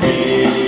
me.